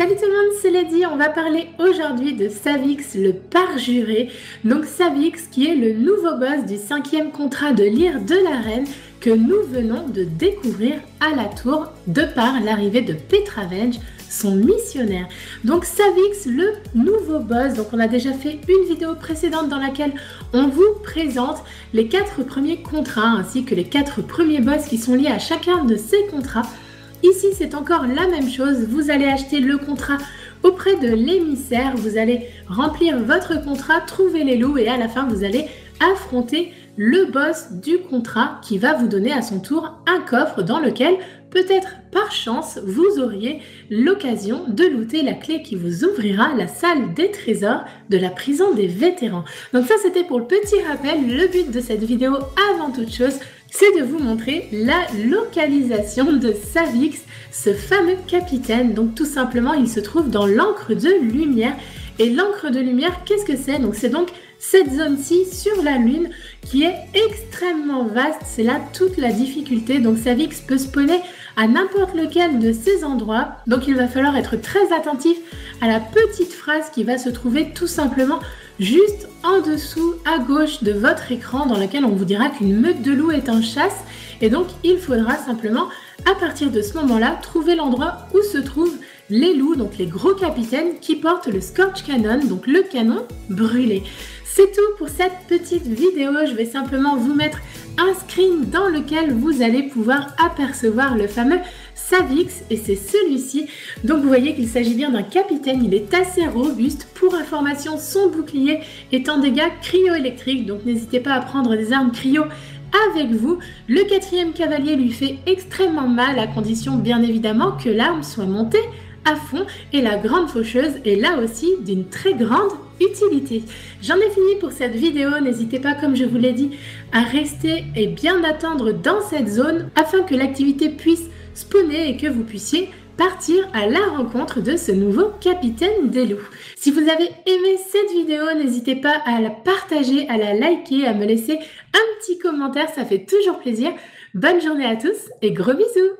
Salut tout le monde, c'est Lady. On va parler aujourd'hui de Savix, le parjuré. Donc Savix qui est le nouveau boss du cinquième contrat de l'ire de la reine que nous venons de découvrir à la tour de par l'arrivée de Petravenge, son missionnaire. Donc Savix, le nouveau boss, donc on a déjà fait une vidéo précédente dans laquelle on vous présente les quatre premiers contrats ainsi que les quatre premiers boss qui sont liés à chacun de ces contrats. Ici, c'est encore la même chose. Vous allez acheter le contrat auprès de l'émissaire. Vous allez remplir votre contrat, trouver les loups et à la fin, vous allez affronter le boss du contrat qui va vous donner à son tour un coffre dans lequel peut-être par chance vous auriez l'occasion de looter la clé qui vous ouvrira la salle des trésors de la prison des vétérans. Donc ça c'était pour le petit rappel, le but de cette vidéo avant toute chose c'est de vous montrer la localisation de Savix, ce fameux capitaine. Donc tout simplement, il se trouve dans l'encre de lumière. Et l'encre de lumière, qu'est-ce que c'est? Donc c'est donc cette zone-ci sur la Lune qui est extrêmement vaste. C'est là toute la difficulté. Donc Savix peut spawner à n'importe lequel de ces endroits. Donc il va falloir être très attentif à la petite phrase qui va se trouver tout simplement juste en dessous à gauche de votre écran dans lequel on vous dira qu'une meute de loups est en chasse et donc il faudra simplement à partir de ce moment-là trouver l'endroit où se trouvent les loups, donc les gros capitaines qui portent le Scorch Cannon, donc le canon brûlé. C'est tout pour cette petite vidéo, je vais simplement vous mettre un screen dans lequel vous allez pouvoir apercevoir le fameux Savix et c'est celui-ci. Donc vous voyez qu'il s'agit bien d'un capitaine, il est assez robuste. Pour information, son bouclier est en dégâts cryo-électriques, donc n'hésitez pas à prendre des armes cryo avec vous. Le quatrième cavalier lui fait extrêmement mal à condition bien évidemment que l'arme soit montée à fond et la grande faucheuse est là aussi d'une très grande utilité. J'en ai fini pour cette vidéo, n'hésitez pas comme je vous l'ai dit à rester et bien attendre dans cette zone afin que l'activité puisse spawner et que vous puissiez partir à la rencontre de ce nouveau capitaine des loups. Si vous avez aimé cette vidéo, n'hésitez pas à la partager, à la liker, à me laisser un petit commentaire, ça fait toujours plaisir. Bonne journée à tous et gros bisous